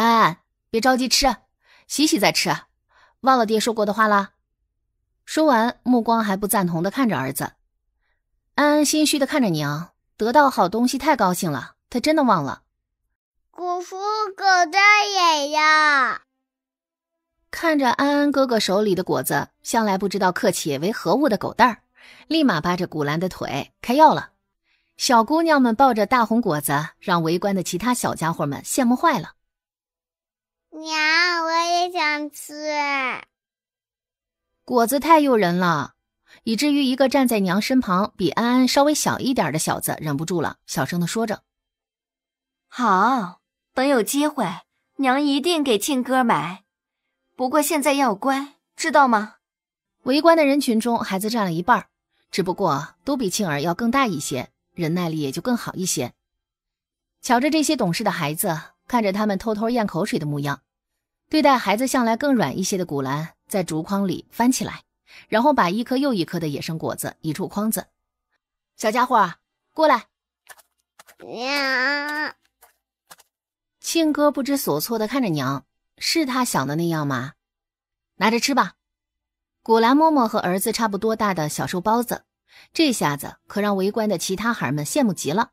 安安，别着急吃，洗洗再吃。忘了爹说过的话了。说完，目光还不赞同的看着儿子。安安心虚的看着娘，得到好东西太高兴了，他真的忘了。姑父，狗蛋也要。看着安安哥哥手里的果子，向来不知道客气为何物的狗蛋儿，立马扒着古兰的腿开要了。小姑娘们抱着大红果子，让围观的其他小家伙们羡慕坏了。娘，我也想吃。果子太诱人了，以至于一个站在娘身旁、比安安稍微小一点的小子忍不住了，小声的说着：“好，等有机会，娘一定给庆哥买。不过现在要乖，知道吗？”围观的人群中，孩子占了一半，只不过都比庆儿要更大一些，忍耐力也就更好一些。瞧着这些懂事的孩子，看着他们偷偷咽口水的模样。对待孩子向来更软一些的古兰，在竹筐里翻起来，然后把一颗又一颗的野生果子移出筐子。小家伙，过来！娘，庆哥不知所措的看着娘，是他想的那样吗？拿着吃吧。古兰摸摸和儿子差不多大的小瘦包子，这下子可让围观的其他孩儿们羡慕极了，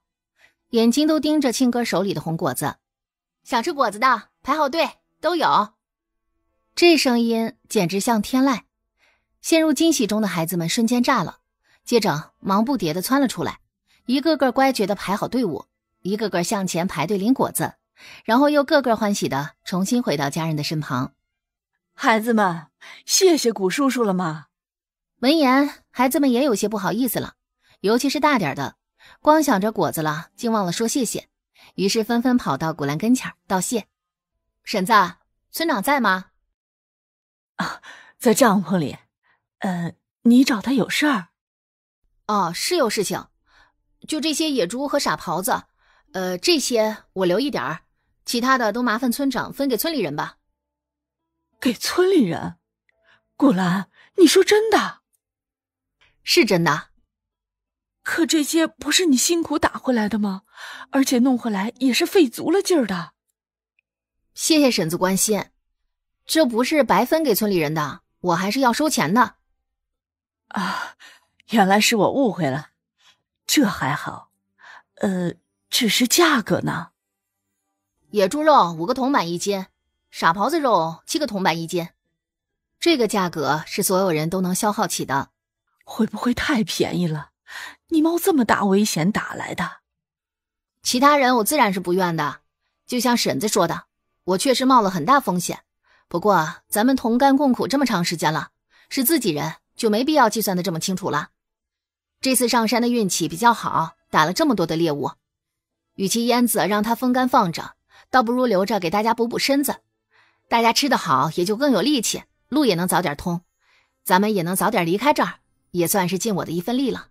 眼睛都盯着庆哥手里的红果子。想吃果子的排好队。都有，这声音简直像天籁。陷入惊喜中的孩子们瞬间炸了，接着忙不迭的窜了出来，一个个乖觉的排好队伍，一个个向前排队领果子，然后又个个欢喜的重新回到家人的身旁。孩子们，谢谢古叔叔了吗？闻言，孩子们也有些不好意思了，尤其是大点的，光想着果子了，竟忘了说谢谢，于是纷纷跑到古兰跟前道谢。婶子，村长在吗？啊，在帐篷里。呃，你找他有事儿？哦，是有事情。就这些野猪和傻狍子，呃，这些我留一点儿，其他的都麻烦村长分给村里人吧。给村里人？古兰，你说真的？是真的。可这些不是你辛苦打回来的吗？而且弄回来也是费足了劲儿的。谢谢婶子关心，这不是白分给村里人的，我还是要收钱的。啊，原来是我误会了，这还好。呃，只是价格呢？野猪肉五个铜板一斤，傻狍子肉七个铜板一斤，这个价格是所有人都能消耗起的。会不会太便宜了？你冒这么大危险打来的，其他人我自然是不愿的。就像婶子说的。我确实冒了很大风险，不过咱们同甘共苦这么长时间了，是自己人就没必要计算的这么清楚了。这次上山的运气比较好，打了这么多的猎物，与其烟子让它风干放着，倒不如留着给大家补补身子。大家吃得好，也就更有力气，路也能早点通，咱们也能早点离开这儿，也算是尽我的一份力了。